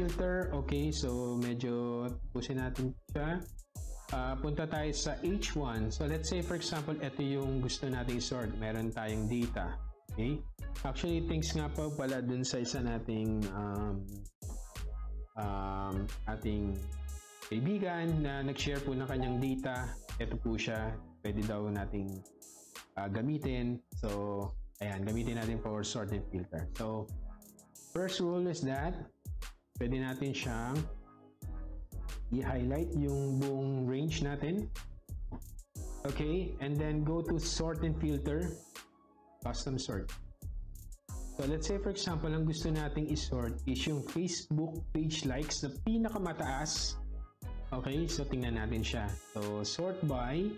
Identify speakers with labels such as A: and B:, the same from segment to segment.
A: filter, okay, so medyo pusin natin siya. Uh, punta tayo sa H1. So let's say for example, ito yung gusto nating sort. Meron tayong data. Okay? Actually, thanks nga po pala dun sa isa nating um, um, ating kaibigan na nag-share po ng kanyang data. Ito po siya. Pwede daw nating uh, gamitin. So, ayan, gamitin natin for sort and filter. So, first rule is that pwede natin siyang i-highlight yung buong range natin. Okay, and then go to sort and filter, custom sort. So let's say for example, ang gusto nating i-sort is yung Facebook page likes na pinakamataas. Okay, so tingnan natin siya. So sort by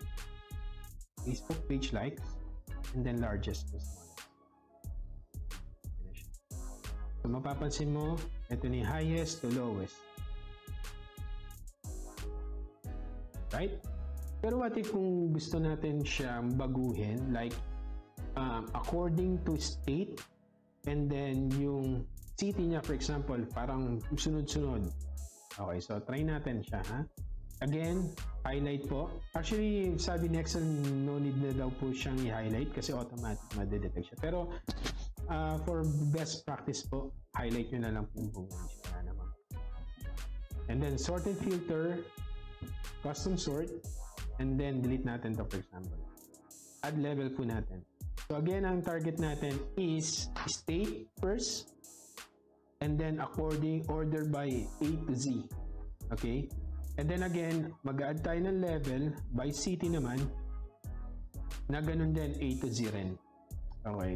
A: Facebook page likes and then largest to smallest. So mapapansin mo, ito ni highest to lowest. Right? Pero what if kung gusto natin siyang baguhin, like um, according to state, and then yung city niya, for example, parang sunod-sunod. Okay, so try natin siya, ha? Again, highlight po. Actually, sabi ni Excel, no need na daw po siyang i-highlight kasi automatic madedetect siya. Pero uh, for best practice po, highlight nyo na lang po yung buong range. Wala naman. And then sort and filter, custom sort, and then delete natin to for example. Add level po natin. So again, ang target natin is state first, and then according order by A to Z. Okay? And then again, mag-add tayo ng level by city naman na ganun din A to Z rin. Okay.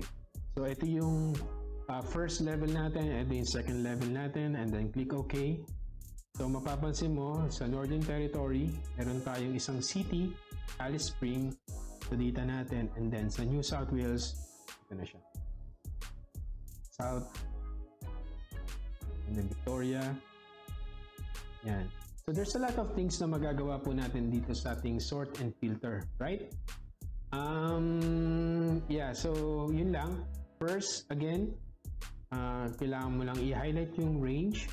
A: So ito yung uh, first level natin, ito yung second level natin, and then click OK. So mapapansin mo, sa Northern Territory, meron tayong isang city, Alice Spring, sa data natin, and then sa New South Wales, ito na siya. South, and then Victoria, yan. So there's a lot of things na magagawa po natin dito sa ating sort and filter, right? Um, yeah, so yun lang. First, again, uh, kailangan mo lang i-highlight yung range.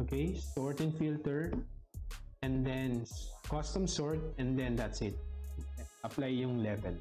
A: Okay, sort and filter. And then custom sort and then that's it. Apply yung level.